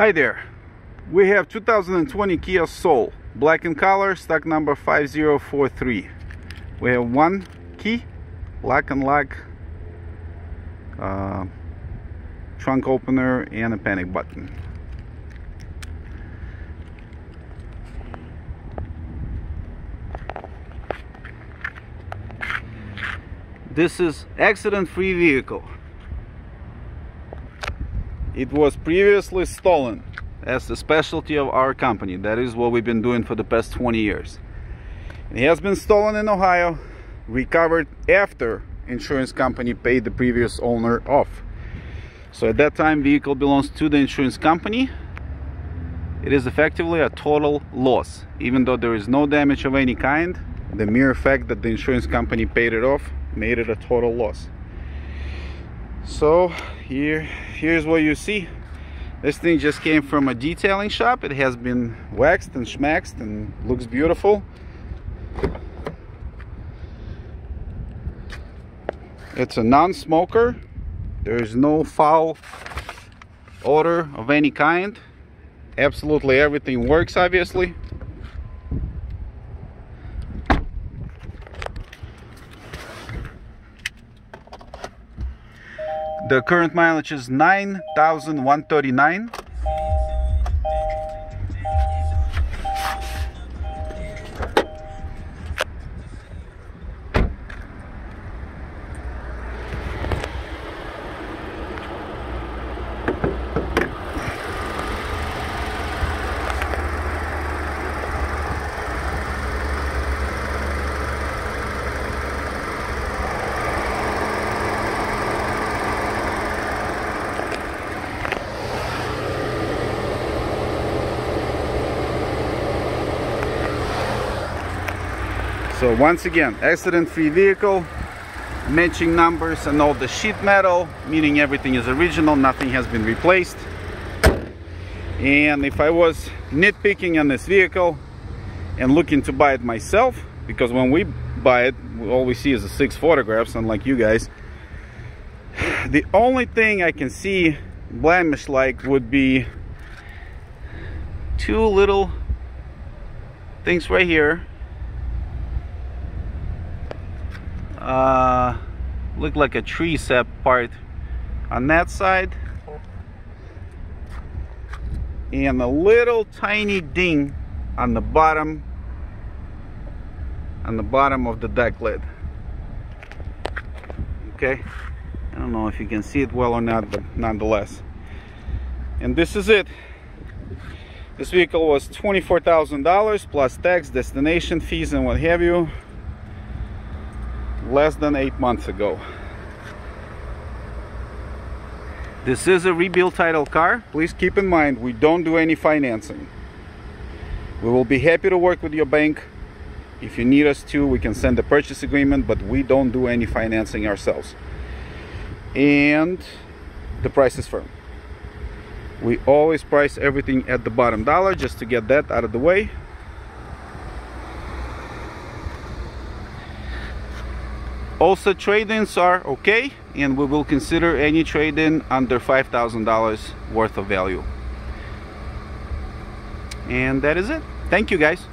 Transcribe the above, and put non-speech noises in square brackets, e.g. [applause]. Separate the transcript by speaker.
Speaker 1: Hi there. We have 2020 Kia Soul, black in color, stock number 5043. We have one key, lock and lock, uh, trunk opener, and a panic button. This is accident-free vehicle. It was previously stolen as the specialty of our company. That is what we've been doing for the past 20 years. It has been stolen in Ohio, recovered after insurance company paid the previous owner off. So at that time, vehicle belongs to the insurance company. It is effectively a total loss. Even though there is no damage of any kind, the mere fact that the insurance company paid it off made it a total loss. So here, here's what you see. This thing just came from a detailing shop. It has been waxed and schmaxed and looks beautiful. It's a non-smoker. There is no foul odor of any kind. Absolutely everything works, obviously. The current mileage is 9,139. So once again, accident-free vehicle, matching numbers and all the sheet metal, meaning everything is original, nothing has been replaced. And if I was nitpicking on this vehicle and looking to buy it myself, because when we buy it, all we see is the six photographs, unlike you guys. [sighs] The only thing I can see blemish-like would be two little things right here uh, look like a tree sap part on that side. And a little tiny ding on the bottom on the bottom of the deck lid. Okay? I don't know if you can see it well or not but nonetheless. And this is it. This vehicle was $24,000 plus tax destination fees and what have you less than eight months ago. This is a rebuild title car. Please keep in mind, we don't do any financing. We will be happy to work with your bank. If you need us to, we can send a purchase agreement, but we don't do any financing ourselves. And the price is firm. We always price everything at the bottom dollar just to get that out of the way. Also trade-ins are okay and we will consider any trade-in under $5,000 worth of value. And that is it. Thank you guys.